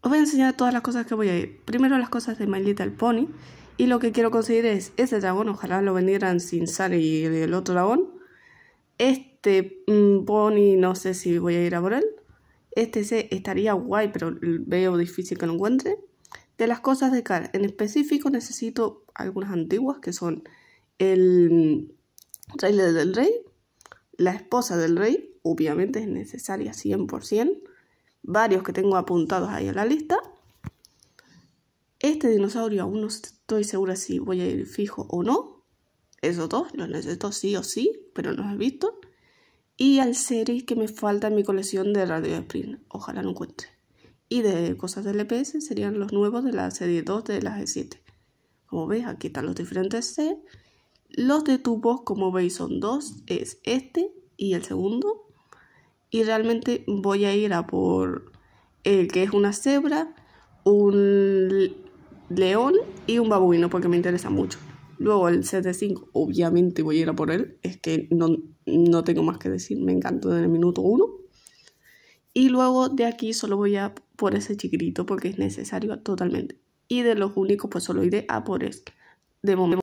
Os voy a enseñar todas las cosas que voy a ir. Primero las cosas de My Little Pony. Y lo que quiero conseguir es ese dragón. Ojalá lo vendieran sin sal y el otro dragón. Este mm, pony no sé si voy a ir a por él. Este C estaría guay, pero veo difícil que lo encuentre. De las cosas de cara, en específico necesito algunas antiguas que son el trailer del rey, la esposa del rey, obviamente es necesaria 100%, varios que tengo apuntados ahí en la lista. Este dinosaurio aún no estoy segura si voy a ir fijo o no. Esos dos los necesito sí o sí, pero no los he visto. Y al series que me falta en mi colección de Radio Sprint. Ojalá lo encuentre. Y de cosas del EPS serían los nuevos de la serie 2 de la G7. Como veis, aquí están los diferentes C. Los de tubos, como veis, son dos. Es este y el segundo. Y realmente voy a ir a por el que es una cebra, un león y un babuino porque me interesa mucho. Luego el CT5, obviamente voy a ir a por él. Es que no, no tengo más que decir, me encantó desde el minuto 1. Y luego de aquí solo voy a por ese chiquitito porque es necesario totalmente. Y de los únicos pues solo iré a por este. De momento.